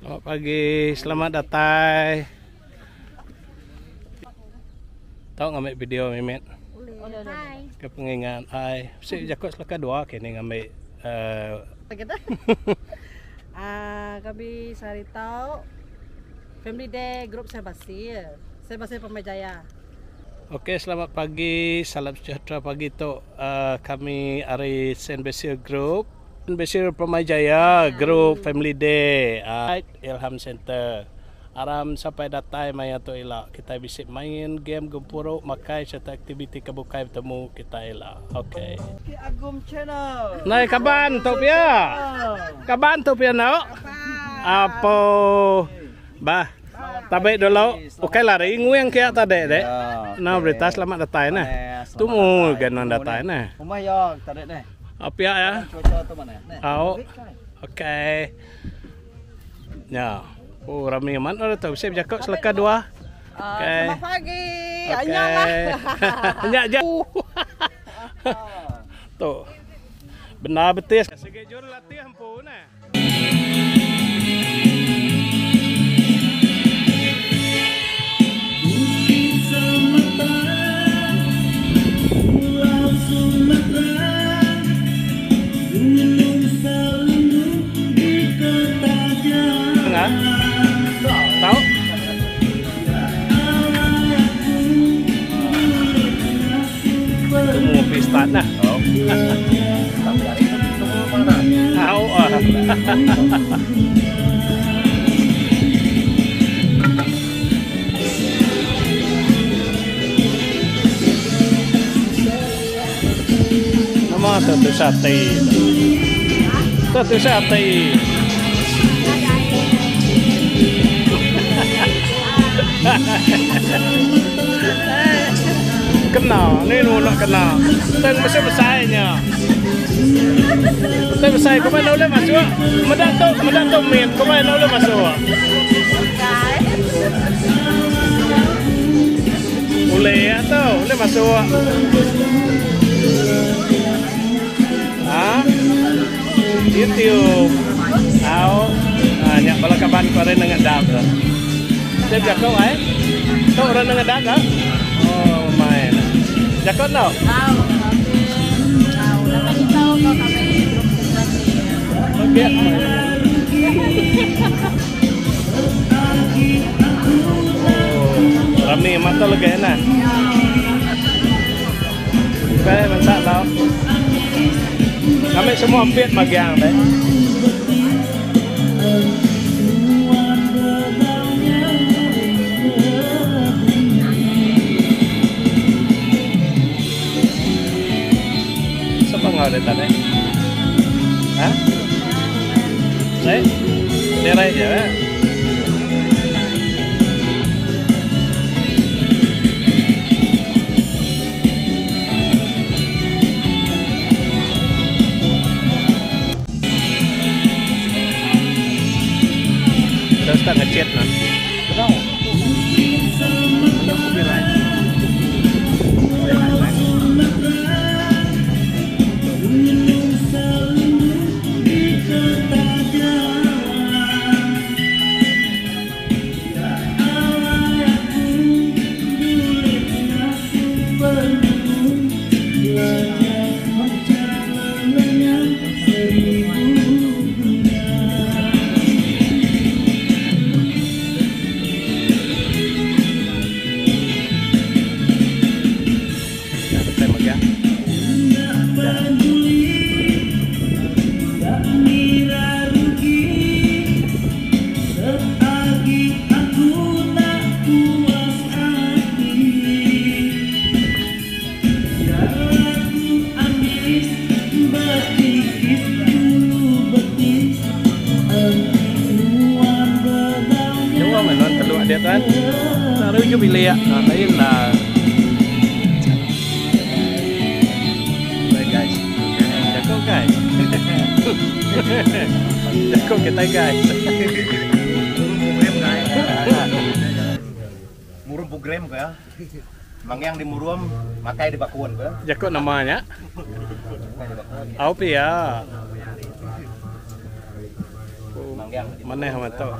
Selamat pagi, selamat datang. Tahu ngambil video Mimet Hai. ke pengingat ai. Si jakut selaka dua kini ngambil eh Kita. Ah, kami sari tahu Family Day Group Saya Basir. Saya Basir Pemajaya. Okey, selamat pagi. Salam sejahtera pagi tu. Uh, kami dari Saint Basil Group. Saint Basil Pramajaya Group Family Day. Uh, Ilham Center. Aram sampai datang maya tu elak. Kita bisa main game gempuruk, makai serta aktiviti kebukai bertemu kita elak. Okey. Ki Agum Channel. Nai kaban tu pia. Kaban tu pia nak? Apa? Bah. Tabe dulu. Okey lari nguyang kia tadi dek. Nah berita selamat datang nah. Tu mu ganon datang nah. Rumah ya, tarik deh. Apa ya? Cuaca tu mana? Nih. Au. Okey. Ya. Oh ramai man orang tahu saya bercakap selaka dua. Okey. Selamat pagi. Anyam lah. Banyak je. Tu. Benar betul. Segi jur latih hampu nah. Itu mau pesta nah. Tahu ah. Satu sate. Satu sate. kenal, ni nu nak kenal. Teng mesti besarnya. Teng besar, kau main boleh masuk. Medan tu, medan tu min, kau main boleh masuk. Boleh ya tu, boleh masuk. Ha? YouTube. Tahu? Ah, nyak bala kaban kore dengan dam tu. Dia jakau ai? Tu orang dengan dam tak? Oh, main. Tahu kau kami Group Rami mata lega enak. Baik, mantap tau. Kami semua hampir bagian deh. எல்லாமே Mangyang di murum, makai di bakuan ko ya. Jago namanya. Makai bakuan. Apa ya? Mana hama tu?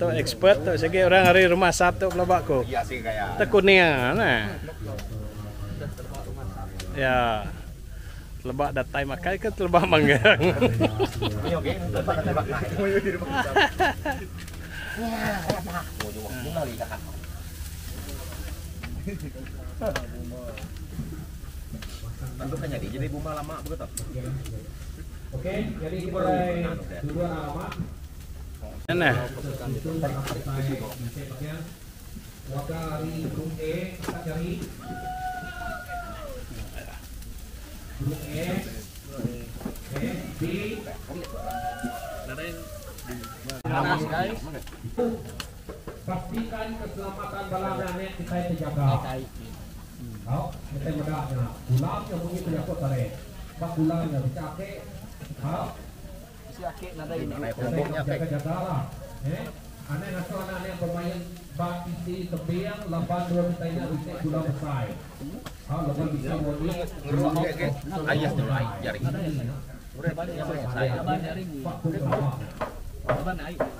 Tu expert tu segi orang hari rumah satu pelabak ko. Iya sih kayak. Tekunia nah. Ya. Lebak datai makai ke lebak manggang. Ini oke, tempat tebak naik. Kan jadi jadi bunga lama begitu. Oke, jadi mulai dua. Nah, Wakil dari grup E, cari. Grup E, E, B, pastikan keselamatan balangnya kita terjaga. Kau, kita mudahnya. Pulang yang mungkin penyakit tadi. Pak pulang yang dicake. Kau, Naik kelompoknya kayak jaga-jaga lah. Eh, aneh naso anak yang bermain bak isi tebing, lapan dua kita ini usik pulang besar. Kau lapan bisa wani. ngeruak kayak ayah dulu ayah jari. Udah yang saya. Pak pun sama. Sampai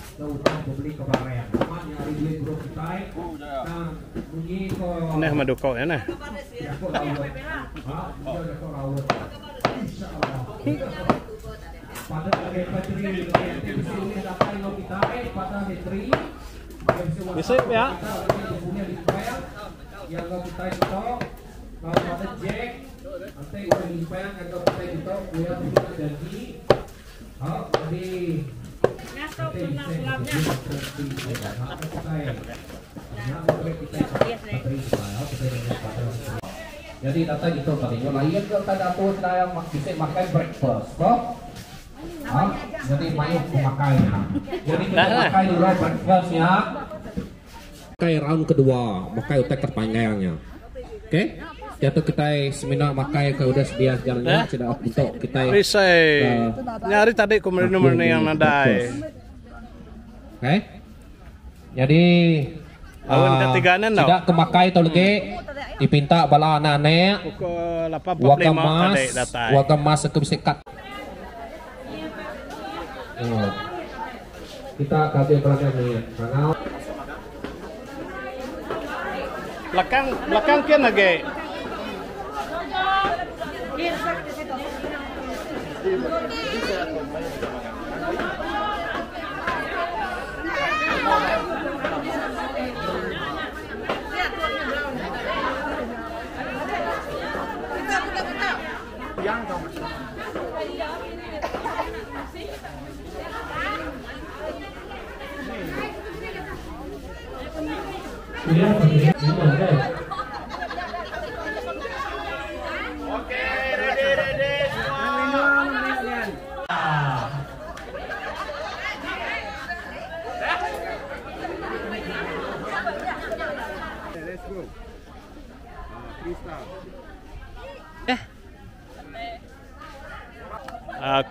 nah maduko ya nah. eh Bisa ya. yang kita itu kalau Jack. Nanti kita itu Oh, jadi jadi data itu tadinya lain ke tanda tuh saya bisa makan breakfast kok Hah? jadi mayuk memakainya jadi kita Nah. pakai dulu breakfastnya pakai round kedua pakai utek terpanjangnya oke jatuh kita seminar makai ke udah sedia jalannya Nah. tidak untuk kita Risai. Nyari tadi kumeri nomor yang nadai. Jadi Awan ah, ketigaanan daw. Tidak kemakai lagi dipinta bala anak-anak Pukul 85 Wagam mas, tadi datai. wagam mas ke bisikat. Oh. Kita kasih perhatian nih, karena Belakang belakang kian lagi. Oke,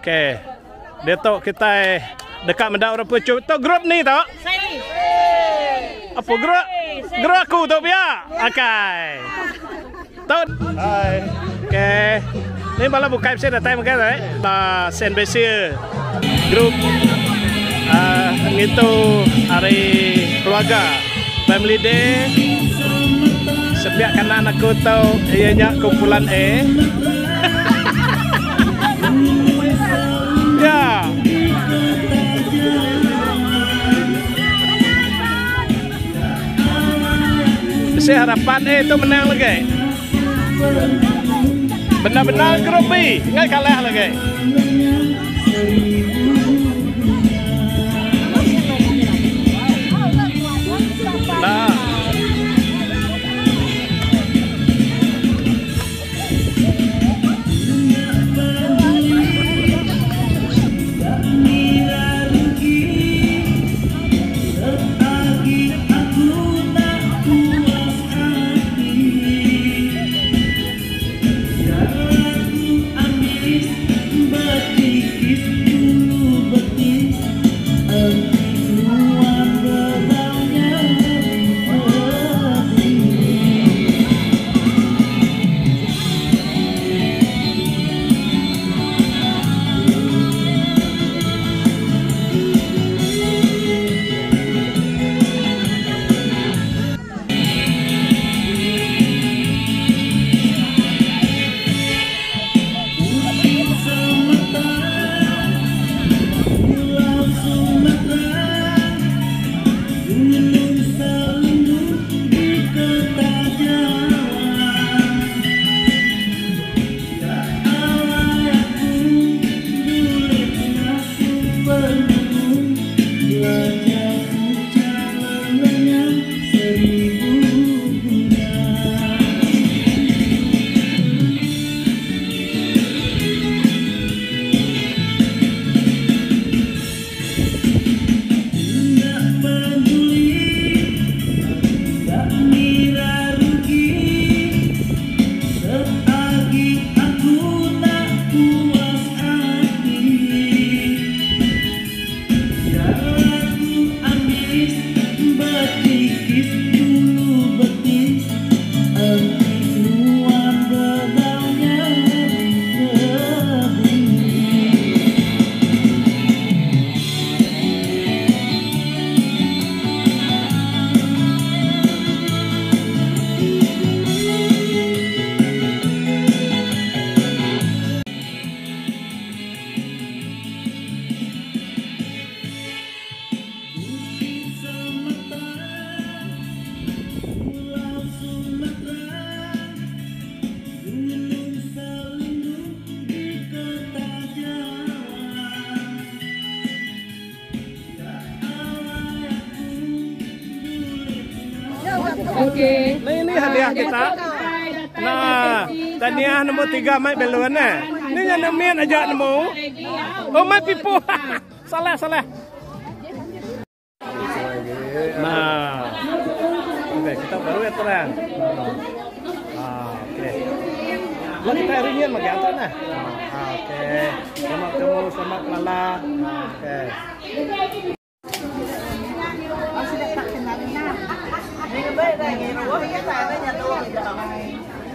Oke. Dia tu kita dekat mendak orang pucuk. Tu grup ni tak? Apa grup? Grup aku tu biar. Okey. Tu. Hai. Okey. Ni malah buka website datang mungkin eh. Ba Saint Basil Group. Ah, itu hari keluarga Family Day Setiap kanan aku tahu ianya kumpulan E Mesti harapan E itu menang lagi Benar-benar grup Ingat kalah lagi Oke. Nah ini hadiah kita. Nah, taniah nombor tiga mai beluan eh. Ini yang nemian aja nemu. Oh mai pipu. salah salah. Nah, oke kita baru ya terang. Ah, oke. Lah kita hari ini magi antar nah. Ah, oke. Selamat ketemu, selamat malam. Oke.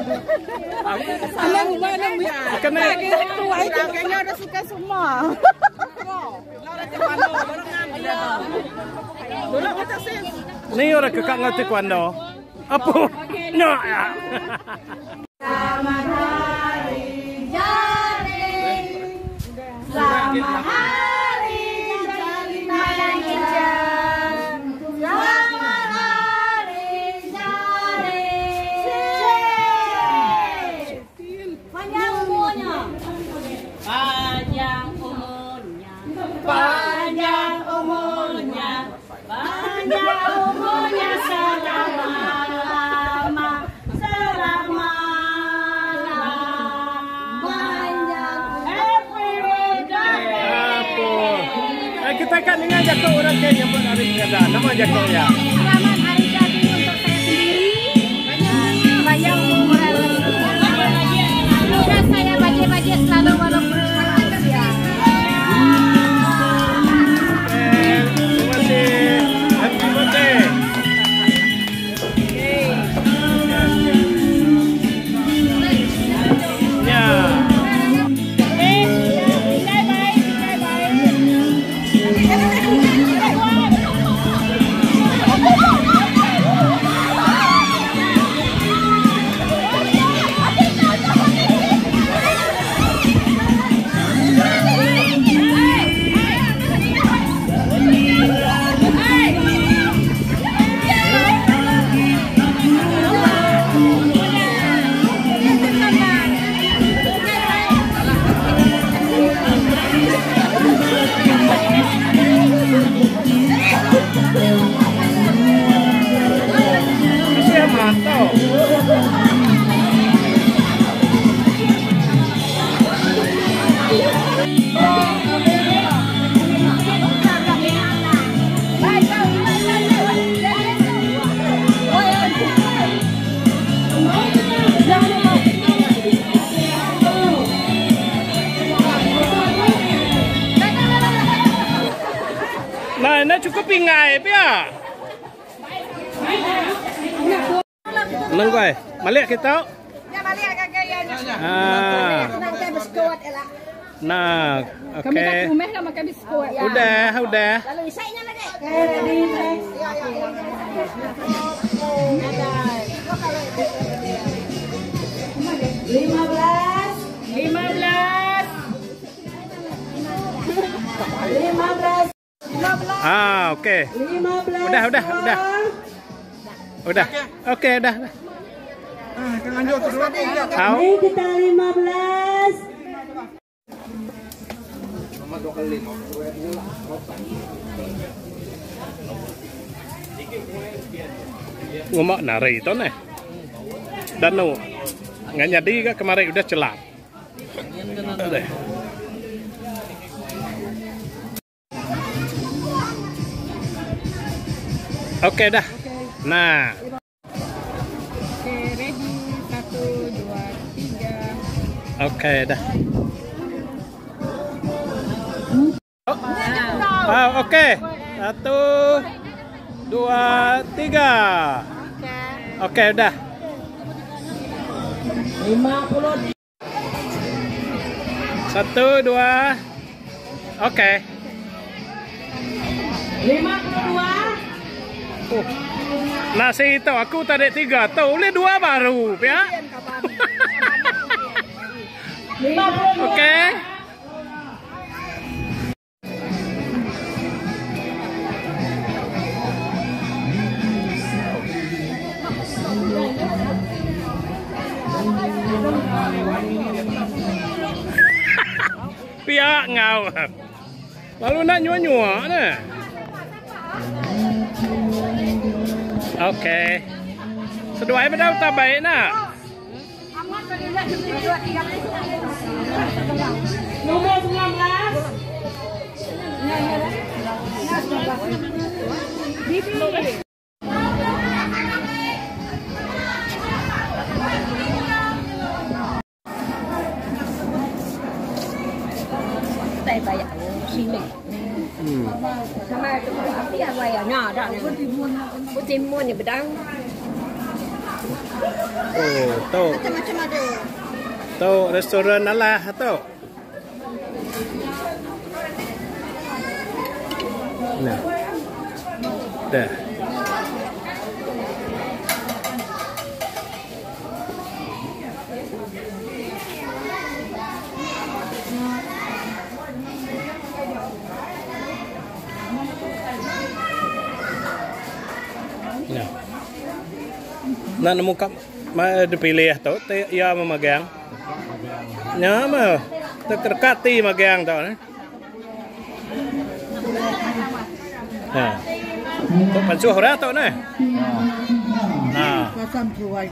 Bisa ada pegang kau jari. Alah rumah nak Kena tua itu kayaknya udah suka semua. ni orang kekak ngerti kuando. Apa? No. ya. Selamat hari Kan dengan jakok orang Kenya buat hari kada. Nama jakok Nang kowe, balik kita. Ya. Ah. Nah, oke. Kami rumah. Udah, udah. Lalu isainya lagi. Lima belas. Udah, udah, udah. Udah. Oke, udah. Tahu? Ini kita lima belas. Ngomong nari itu nih. Dan nu, nggak jadi kan kemarin udah celap. Udah. Oke dah. Nah, Oke, ready. Satu, dua, tiga. Okey dah. Oh. Ah, okey. Satu, dua, tiga. Okey, dah. Satu, dua. Okey. Oh. Nasi itu aku tadi tiga, tu boleh dua baru, ya? Okey. Pihak ngau. Lalu nak nyua-nyua Okey. Seduai pada tak baik nak. Nomor 19. Bibi. tay Putih mun ni bedang. Oh, tu. Macam-macam ada. Tu restoran Allah tu. Nah. Dah. Nak nemu kap ma dipilih tu, te- memegang. Ya ma, terkati megang tu. eh. Ha. Tu pancuh ora tu nah. Nah. Kasam cuai.